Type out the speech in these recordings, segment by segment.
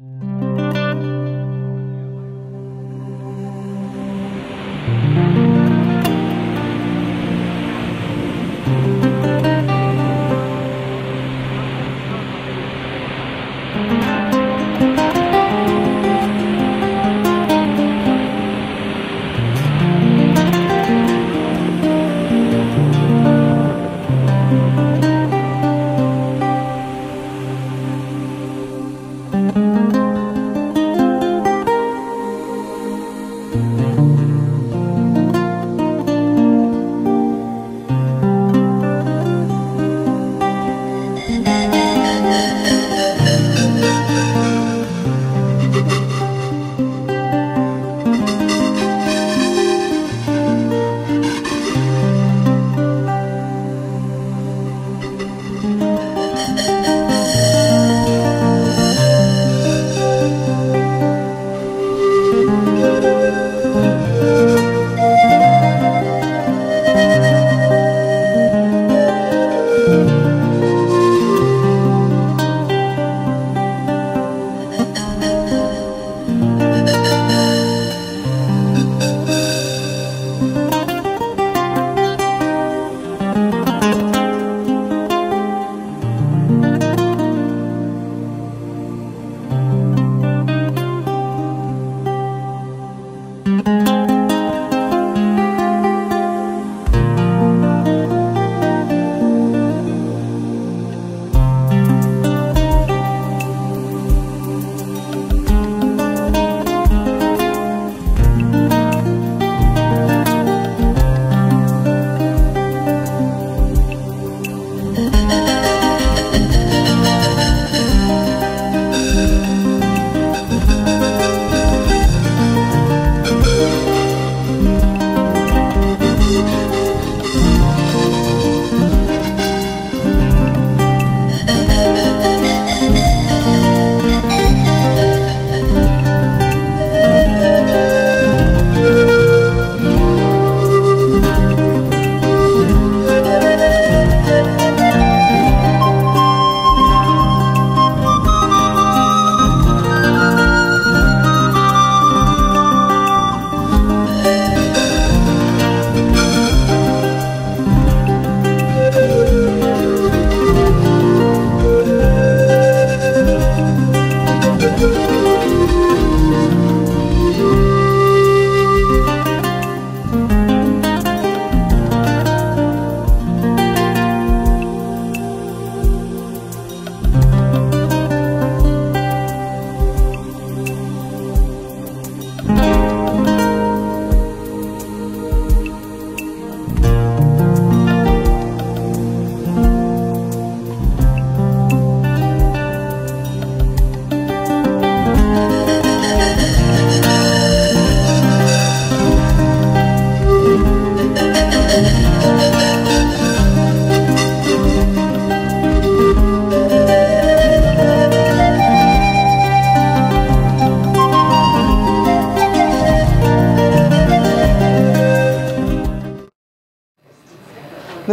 Mm-hmm.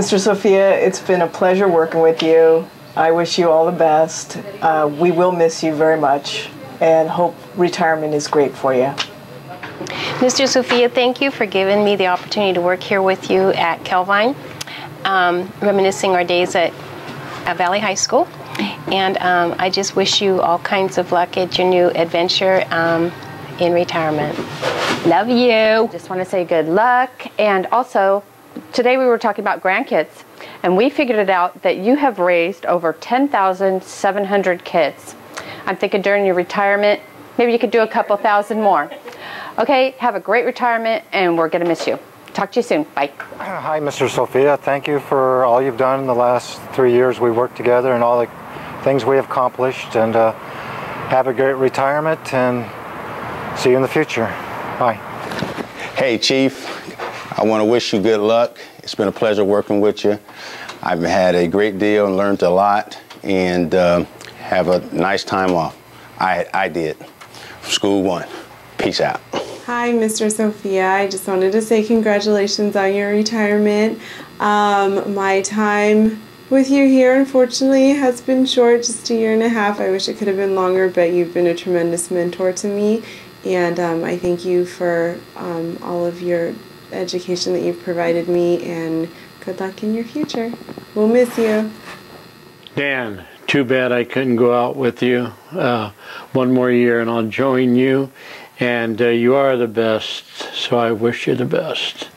Mr. Sofia, it's been a pleasure working with you. I wish you all the best. Uh, we will miss you very much and hope retirement is great for you. Mr. Sofia, thank you for giving me the opportunity to work here with you at Calvine, um, reminiscing our days at, at Valley High School. And um, I just wish you all kinds of luck at your new adventure um, in retirement. Love you. Just want to say good luck and also today we were talking about grandkids, and we figured it out that you have raised over 10,700 kids. I'm thinking during your retirement, maybe you could do a couple thousand more. Okay, have a great retirement, and we're going to miss you. Talk to you soon. Bye. Hi, Mr. Sofia. Thank you for all you've done in the last three years we worked together and all the things we have accomplished. And uh, have a great retirement and see you in the future. Bye. Hey, Chief. I want to wish you good luck. It's been a pleasure working with you. I've had a great deal and learned a lot and uh, have a nice time off. I, I did. School one. Peace out. Hi, Mr. Sofia. I just wanted to say congratulations on your retirement. Um, my time with you here, unfortunately, has been short, just a year and a half. I wish it could have been longer, but you've been a tremendous mentor to me. And um, I thank you for um, all of your education that you've provided me, and good luck in your future. We'll miss you. Dan, too bad I couldn't go out with you uh, one more year, and I'll join you. And uh, you are the best, so I wish you the best.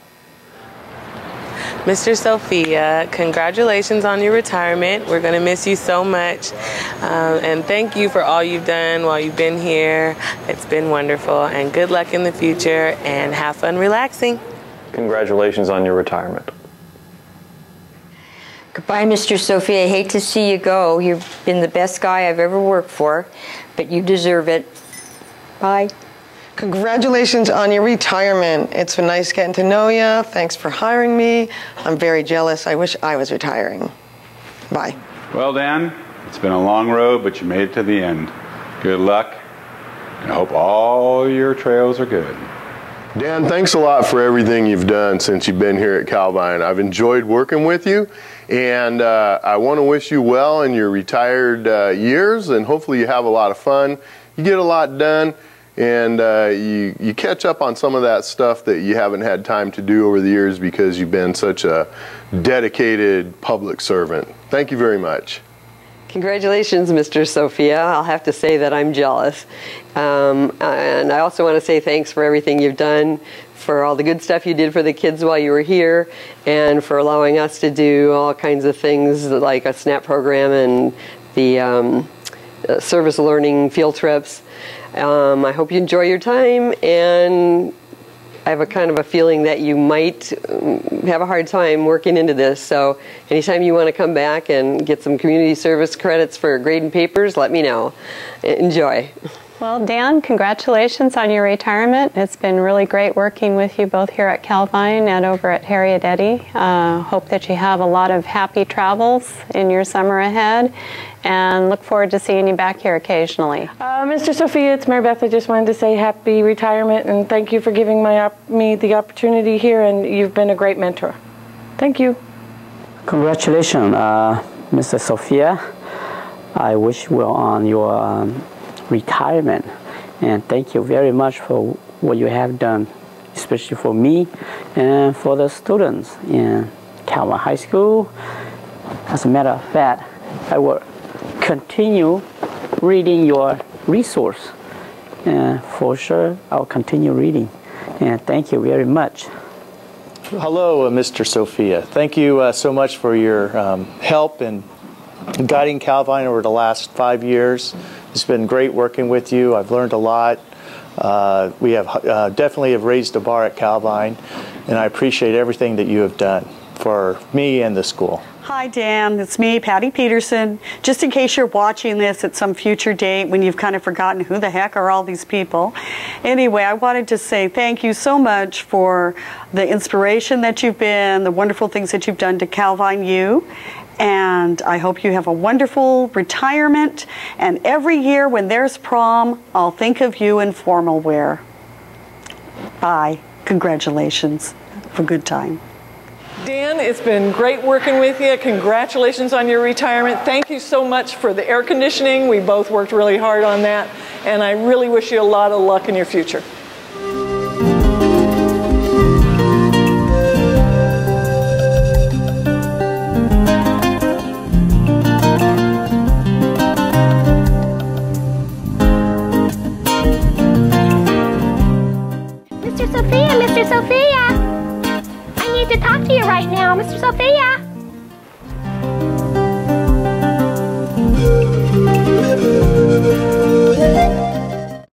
Mr. Sofia, congratulations on your retirement. We're going to miss you so much. Um, and thank you for all you've done while you've been here. It's been wonderful. And good luck in the future and have fun relaxing. Congratulations on your retirement. Goodbye, Mr. Sophie. I hate to see you go. You've been the best guy I've ever worked for, but you deserve it. Bye. Congratulations on your retirement. It's been nice getting to know you. Thanks for hiring me. I'm very jealous. I wish I was retiring. Bye. Well, Dan, it's been a long road, but you made it to the end. Good luck, and I hope all your trails are good. Dan, thanks a lot for everything you've done since you've been here at Calvine. I've enjoyed working with you, and uh, I want to wish you well in your retired uh, years, and hopefully you have a lot of fun. You get a lot done, and uh, you, you catch up on some of that stuff that you haven't had time to do over the years because you've been such a dedicated public servant. Thank you very much. Congratulations, Mr. Sofia. I'll have to say that I'm jealous. Um, and I also want to say thanks for everything you've done, for all the good stuff you did for the kids while you were here, and for allowing us to do all kinds of things like a SNAP program and the um, uh, service learning field trips. Um, I hope you enjoy your time and I have a kind of a feeling that you might um, have a hard time working into this. So anytime you want to come back and get some community service credits for grading papers, let me know. Enjoy. Well, Dan, congratulations on your retirement. It's been really great working with you both here at Calvine and over at Harriet Eddy. Uh, hope that you have a lot of happy travels in your summer ahead and look forward to seeing you back here occasionally. Uh, Mr. Sofia, it's Mary Beth. I just wanted to say happy retirement and thank you for giving my me the opportunity here, and you've been a great mentor. Thank you. Congratulations, uh, Mr. Sofia. I wish you well on your um, retirement, and thank you very much for what you have done, especially for me and for the students in Calvine High School. As a matter of fact, I will continue reading your resource. And for sure, I'll continue reading. And thank you very much. Hello, uh, Mr. Sofia. Thank you uh, so much for your um, help in guiding Calvine over the last five years. It's been great working with you. I've learned a lot. Uh, we have uh, definitely have raised the bar at Calvine, and I appreciate everything that you have done for me and the school. Hi, Dan. It's me, Patty Peterson. Just in case you're watching this at some future date when you've kind of forgotten who the heck are all these people. Anyway, I wanted to say thank you so much for the inspiration that you've been, the wonderful things that you've done to Calvine U. And I hope you have a wonderful retirement. And every year when there's prom, I'll think of you in formal wear. Bye. Congratulations. Have a good time. Dan, it's been great working with you. Congratulations on your retirement. Thank you so much for the air conditioning. We both worked really hard on that. And I really wish you a lot of luck in your future. Right now, Mr. Sofia.